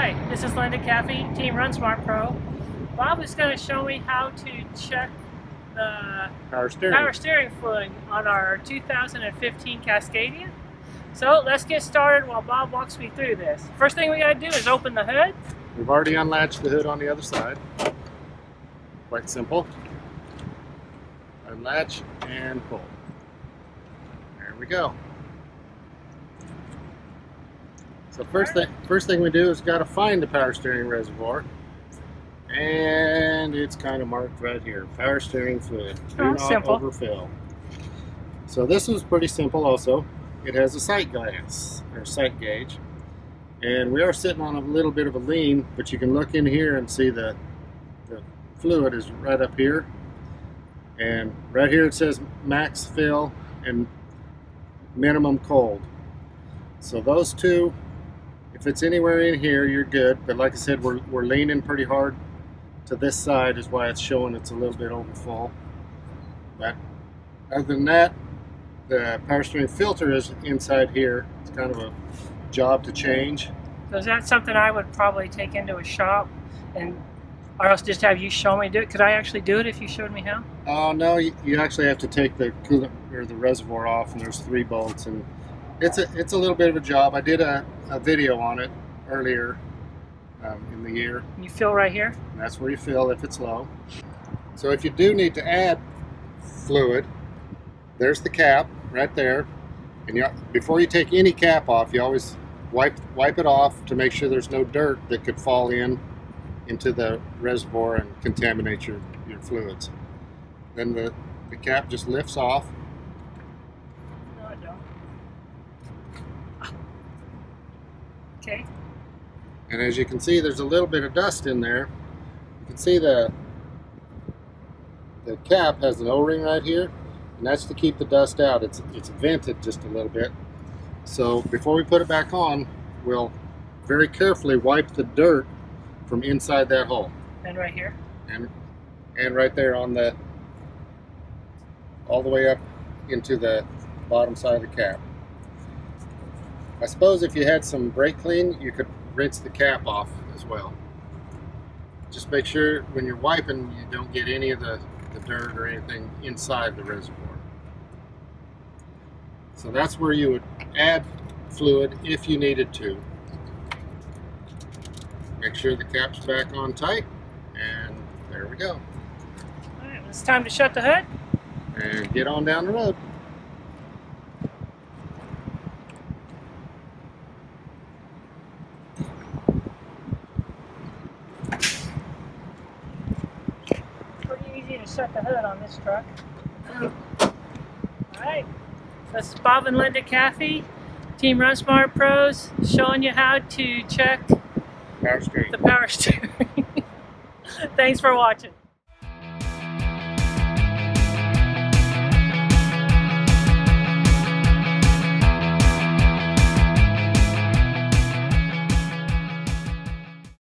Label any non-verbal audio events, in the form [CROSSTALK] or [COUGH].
Hi, this is Linda Caffee, Team Run Smart Pro. Bob is going to show me how to check the Power steering. power steering fluid on our 2015 Cascadia. So let's get started while Bob walks me through this. First thing we got to do is open the hood. We've already unlatched the hood on the other side. Quite simple. Unlatch and pull. There we go. So first thing, first thing we do is got to find the power steering reservoir, and it's kind of marked right here: power steering fluid. Do Oh, not simple. overfill. So this was pretty simple. Also, it has a sight glass or sight gauge, and we are sitting on a little bit of a lean, but you can look in here and see the the fluid is right up here, and right here it says max fill and minimum cold. So those two if it's anywhere in here, you're good. But like I said, we're, we're leaning pretty hard to this side is why it's showing it's a little bit over full. But other than that, the power steering filter is inside here. It's kind of a job to change. So is that something I would probably take into a shop and or else just have you show me do it? Could I actually do it if you showed me how? Oh no, you, you actually have to take the coolant or the reservoir off, and there's three bolts, and it's a it's a little bit of a job. I did a, a video on it earlier um, in the year. You feel right here? And that's where you fill if it's low. So if you do need to add fluid, there's the cap right there. And you, before you take any cap off, you always wipe wipe it off to make sure there's no dirt that could fall in into the reservoir and contaminate your, your fluids. Then the, the cap just lifts off. No, I don't. Okay. And as you can see, there's a little bit of dust in there. You can see the the cap has an O-ring right here, and that's to keep the dust out. It's it's vented just a little bit. So before we put it back on, we'll very carefully wipe the dirt from inside that hole, And right here. and and right there on the all the way up into the bottom side of the cap. I suppose if you had some brake clean, you could rinse the cap off as well. Just make sure when you're wiping, you don't get any of the, the dirt or anything inside the reservoir. So that's where you would add fluid if you needed to. Make sure the cap's back on tight, and there we go. All right, it's time to shut the hood. And get on down the road. To shut the hood on this truck. All right, this is Bob and Linda Caffee, Team Run Smart Pros, showing you how to check Power the power steering. [LAUGHS] Thanks for watching.